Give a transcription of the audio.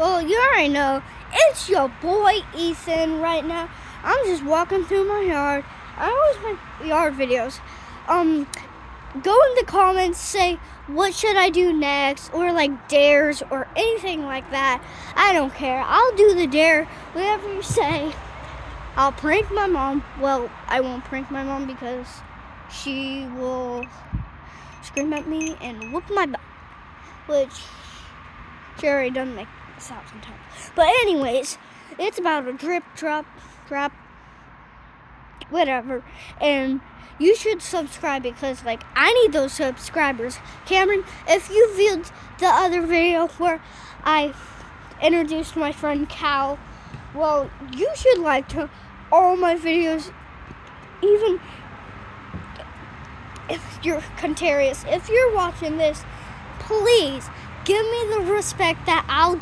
Well, you already know. It's your boy Ethan right now. I'm just walking through my yard. I always make yard videos. Um, go in the comments, say what should I do next, or like dares or anything like that. I don't care. I'll do the dare, whatever you say. I'll prank my mom. Well, I won't prank my mom because she will scream at me and whoop my butt, which already done make this out sometimes. But anyways, it's about a drip, drop, drop, whatever, and you should subscribe because like I need those subscribers. Cameron, if you viewed the other video where I introduced my friend Cal, well, you should like to all my videos, even if you're Contarius, if you're watching this, please give me the respect that I'll